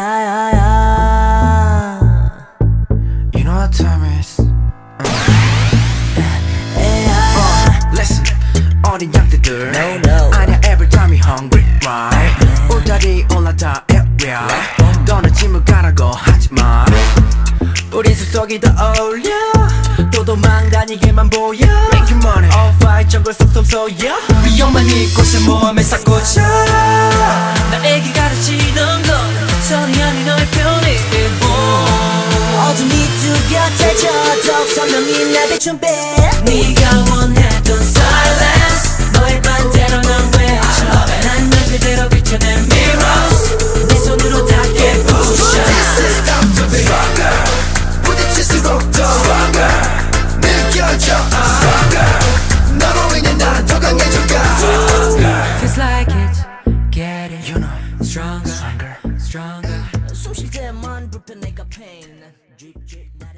yeah, yeah. You know what time is? Yeah. Listen, 어린 양떼들 No, no. 아니야 every time you hungry, right? 울다리 올라다 area 너는 짐을 가라고 하지 마 우리 숲속이 더 어울려 또 도망다니게만 보여 Make your money All fight 정글 쏙쏙 쏘여 위험한 이곳에 모험에 싹 꽂혀 곁에 져도 선명히 날 비춘 빛 네가 원했던 silence 너의 반대로 난 외쳐 난널 그대로 비춰낸 mirrors 네 손으로 닿게 부셔 This is time to be stronger 부딪힐수록 더 stronger 느껴져 stronger 너로 인해 난더 강해져가 Feels like it Get it You know Stronger Stronger Stronger 숨쉴 때만 불편 내가 pain drip drip